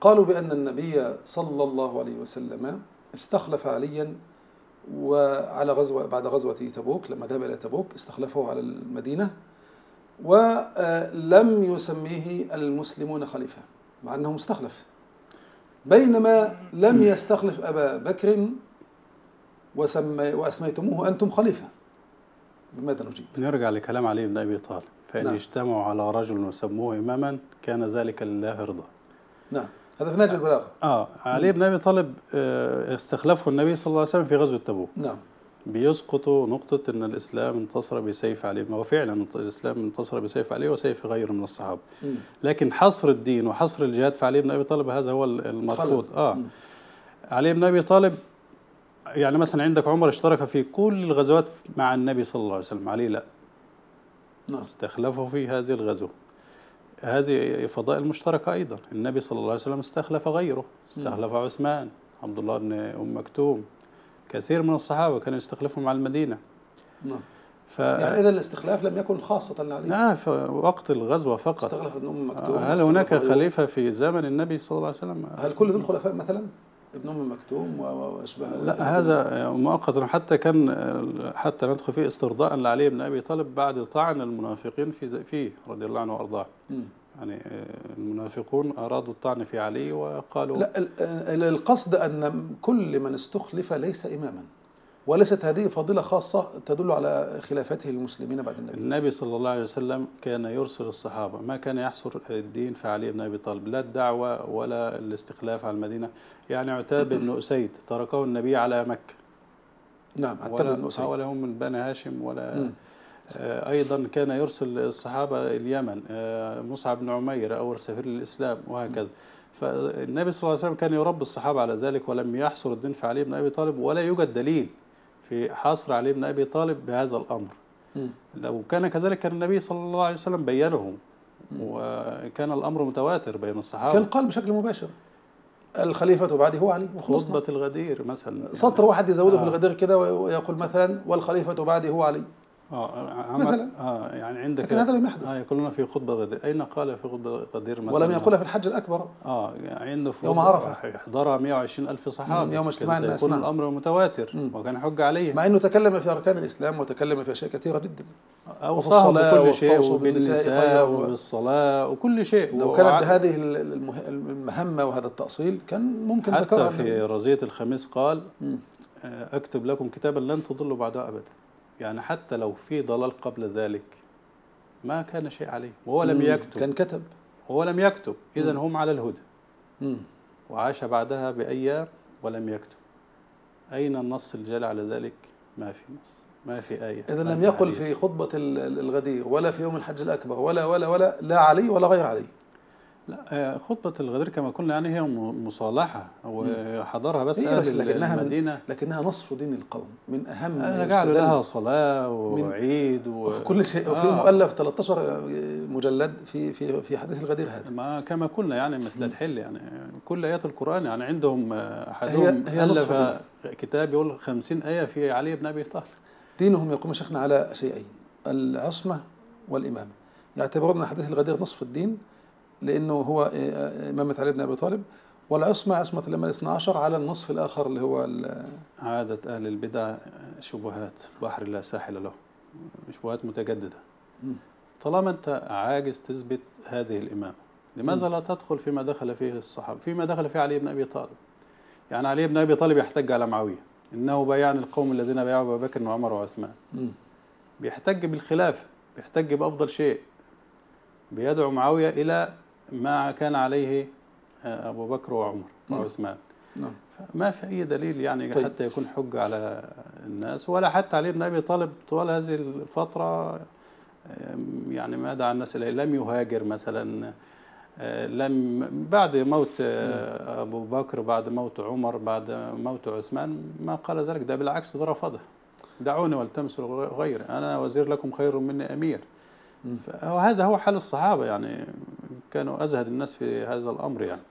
قالوا بأن النبي صلى الله عليه وسلم استخلف عليا وعلى غزوة بعد غزوة تبوك لما ذهب إلى تبوك استخلفه على المدينة ولم يسميه المسلمون خليفة مع أنه مستخلف. بينما لم يستخلف أبا بكر وسمي وأسميتموه أنتم خليفة. بماذا نجيب؟ نرجع لكلام علي بن أبي طالب. فإن نعم. اجتمعوا على رجل وسموه إماما كان ذلك لله رضا. نعم. هذا في نهج البلاغة. آه علي بن أبي طالب آه، استخلفه النبي صلى الله عليه وسلم في غزوة تبوك. نعم. بيسقطوا نقطة أن الإسلام انتصر بسيف علي ما هو فعلا الإسلام انتصر بسيف علي وسيف غيره من الصحابة. لكن حصر الدين وحصر الجهاد في علي بن أبي طالب هذا هو المرفوض. آه. علي بن أبي طالب يعني مثلا عندك عمر اشترك في كل الغزوات مع النبي صلى الله عليه وسلم علي لا. نعم. استخلفه في هذه الغزوة. هذه فضائل مشتركة أيضا. النبي صلى الله عليه وسلم استخلف غيره. استخلف عثمان عبد الله بن أم مكتوم. كثير من الصحابة كانوا يستخلفهم على المدينة. نعم. ف... يعني إذا الاستخلاف لم يكن خاصة لعلي آه في وقت الغزوة فقط. استخلف ابن أم مكتوم هل استخلف هناك. خليفة في زمن النبي صلى الله عليه وسلم؟ هل كل ذو الخلفاء مثلا؟ ابن أم مكتوم و- و- وأشباهه لا هذا مؤقت. حتى كان حتى ندخل فيه استرضاء لعلي بن أبي طالب بعد طعن المنافقين في فيه رضي الله عنه وأرضاه. يعني المنافقون أرادوا الطعن في علي وقالوا لا ال- ال- القصد أن كل من استخلف ليس إماما وليست هذه فضيلة خاصة تدل على خلافته للمسلمين بعد النبي. النبي صلى الله عليه وسلم كان يرسل الصحابة ما كان يحصر الدين في علي بن أبي طالب لا الدعوة ولا الاستخلاف على المدينة. يعني عتاب بن أسيد تركه النبي على مكة. نعم ولا, ابن أسيد. ولا هم من بني هاشم ولا مم. آه، أيضا كان يرسل الصحابة اليمن آه، مصعب بن عمير أول سفير للإسلام وهكذا. فالنبي صلى الله عليه وسلم كان يربي الصحابة على ذلك ولم يحصر الدين في علي بن أبي طالب ولا يوجد دليل في حصر علي بن أبي طالب بهذا الأمر. مم. لو كان كذلك كان النبي صلى الله عليه وسلم بينه وكان الأمر متواتر بين الصحابة. كان قال بشكل مباشر الخليفة بعدي هو علي وخلصنا. خطبة الغدير مثلا. سطر واحد يزوده في آه. الغدير كده ويقول مثلا والخليفة بعدي هو علي. آه عمل- مثلاً. آه يعني عندك لكن هذا لم يحدث. آه يقولون في خطبة غدير أين قال في خطبة غدير مثلا ولم يقولها في الحج الأكبر آه يعني عنده في يوم عرفة. يحضرها 120 ألف صحابي يوم اجتماع الناس، سيكون نعم. الأمر متواتر مم. وكان حج عليه مع أنه تكلم في أركان الإسلام وتكلم في أشياء كثيرة جدا الصلاة بكل شيء وبالنساء خيرا و- وبالصلاة وكل شيء لو كانت بهذه ال- المه- المهمة وهذا التأصيل كان ممكن حتى ذكرها في النبي. رزية الخميس قال مم. آه، أكتب لكم كتابا لن تضلوا بعده أبدا يعني حتى لو في ضلال قبل ذلك ما كان شيء عليه وهو لم. يكتب. كان كتب. وهو لم يكتب. إذا. هم على الهدى. مم. وعاش بعدها بأيام ولم يكتب. أين النص الجالي على ذلك؟ ما في نص. ما في آية. إذا لم يقل. في خطبة ال- ال- الغدير ولا في يوم الحج الأكبر ولا ولا ولا لا علي ولا غير علي. لا آه، خطبة الغدير كما قلنا يعني هي مصالحة وحضرها بس هي بس أهل لكنها المدينة. لكنها نصف دين القوم من أهم آه، جعلوا لها صلاة وعيد و... كل شيء. وفي آه. مؤلف 13 مجلد في في في حديث الغدير هذا. ما كما قلنا يعني مثل الحل يعني كل آيات القرآن يعني عندهم آه، أحدهم هي نصف ألف كتاب يقول خمسين آية في علي بن أبي طالب. دينهم يقوم شيخنا على شيئين العصمة والإمامة. يعتبرون حديث الغدير نصف الدين لأنه هو آه، إمامة علي بن أبي طالب. والعصمة عصمة الأمة الاثنى عشر على النصف الآخر اللي هو عادة أهل البدع شبهات بحر لا ساحل له شبهات متجددة. طالما أنت عاجز تثبت هذه الإمامة لماذا لا تدخل فيما دخل فيه الصحابة فيما دخل فيه علي بن أبي طالب؟ يعني علي بن أبي طالب يحتج على معاوية إنه بايعني القوم الذين بايعوا أبا بكر وعمر وعثمان. مم. بيحتج بالخلافة بيحتج بأفضل شيء بيدعو معاوية إلى ما كان عليه آه، أبو بكر وعمر نعم. وعثمان نعم. ما في أي دليل يعني طيب. حتى يكون حجة على الناس ولا حتى علي بن أبي طالب طوال هذه الفترة آم، يعني ما دعا الناس إليه لم يهاجر مثلا آه، لم بعد موت آه، أبو بكر بعد موت عمر بعد موت عثمان ما قال ذلك. ده بالعكس ده رفضه. دعوني والتمسوا غيري أنا وزير لكم خير مني أمير. مم. فهذا هو حال الصحابة يعني. كانوا أزهد الناس في هذا الأمر يعني.